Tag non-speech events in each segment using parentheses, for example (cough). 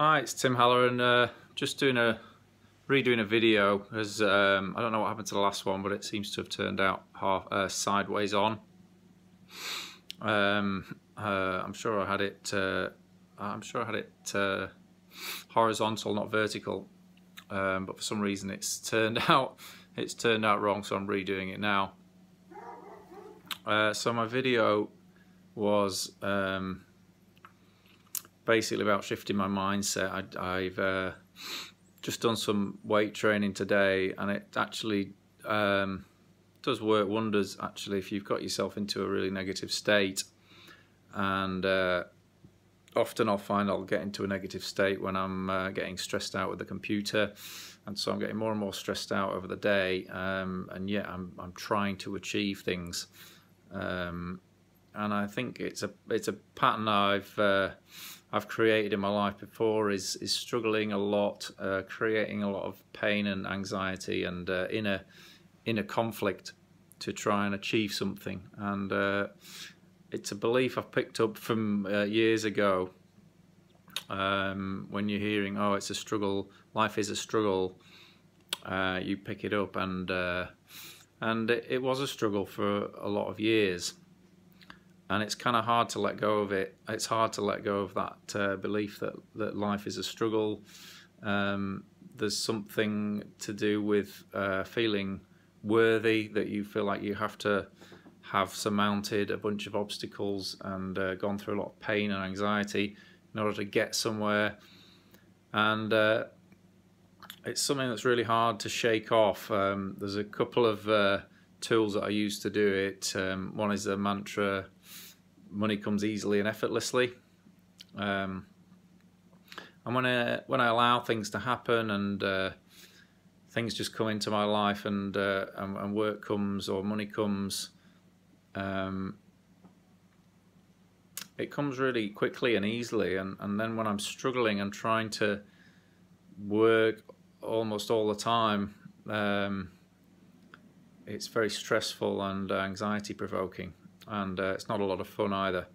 Hi, it's Tim Halloran and uh, just doing a redoing a video as um, I don't know what happened to the last one but it seems to have turned out half uh, sideways on. Um, uh, I'm sure I had it uh, I'm sure I had it uh, horizontal not vertical um, but for some reason it's turned (laughs) out it's turned out wrong so I'm redoing it now. Uh, so my video was um, basically about shifting my mindset. I, have uh, just done some weight training today, and it actually um, does work wonders. Actually, if you've got yourself into a really negative state, and uh, often I'll find I'll get into a negative state when I'm uh, getting stressed out with the computer, and so I'm getting more and more stressed out over the day, um, and yet I'm I'm trying to achieve things. Um, and I think it's a it's a pattern I've uh, I've created in my life before is is struggling a lot, uh, creating a lot of pain and anxiety and uh, inner inner conflict to try and achieve something. And uh, it's a belief I've picked up from uh, years ago. Um, when you're hearing, oh, it's a struggle, life is a struggle, uh, you pick it up, and and it, it was a struggle for a lot of years and it's kind of hard to let go of it. It's hard to let go of that uh, belief that that life is a struggle. Um, there's something to do with uh, feeling worthy that you feel like you have to have surmounted a bunch of obstacles and uh, gone through a lot of pain and anxiety in order to get somewhere. And uh, it's something that's really hard to shake off. Um, there's a couple of uh, tools that I use to do it. Um, one is the mantra money comes easily and effortlessly. Um, and when I, when I allow things to happen and uh, things just come into my life and, uh, and, and, work comes or money comes, um, it comes really quickly and easily. And, and then when I'm struggling and trying to work almost all the time, um, it's very stressful and anxiety provoking and uh, it's not a lot of fun either.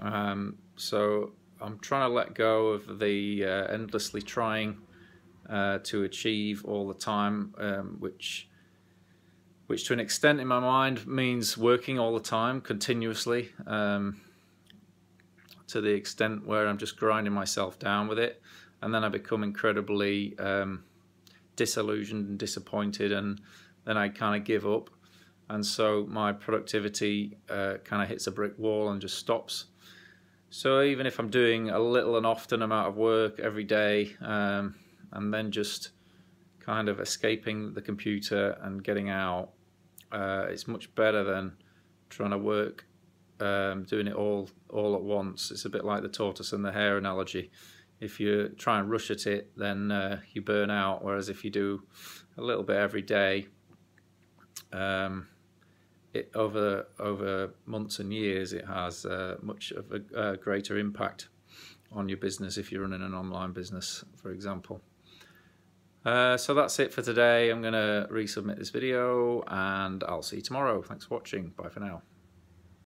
Um, so I'm trying to let go of the uh, endlessly trying uh, to achieve all the time, um, which which to an extent in my mind means working all the time continuously um, to the extent where I'm just grinding myself down with it and then I become incredibly um, disillusioned and disappointed and then I kind of give up and so my productivity uh, kind of hits a brick wall and just stops. So even if I'm doing a little and often amount of work every day, um, and then just kind of escaping the computer and getting out, uh, it's much better than trying to work, um, doing it all all at once. It's a bit like the tortoise and the hare analogy. If you try and rush at it, then uh, you burn out. Whereas if you do a little bit every day, um, it, over over months and years, it has uh, much of a, a, greater impact on your business if you're running an online business, for example. Uh, so that's it for today. I'm going to resubmit this video and I'll see you tomorrow. Thanks for watching. Bye for now.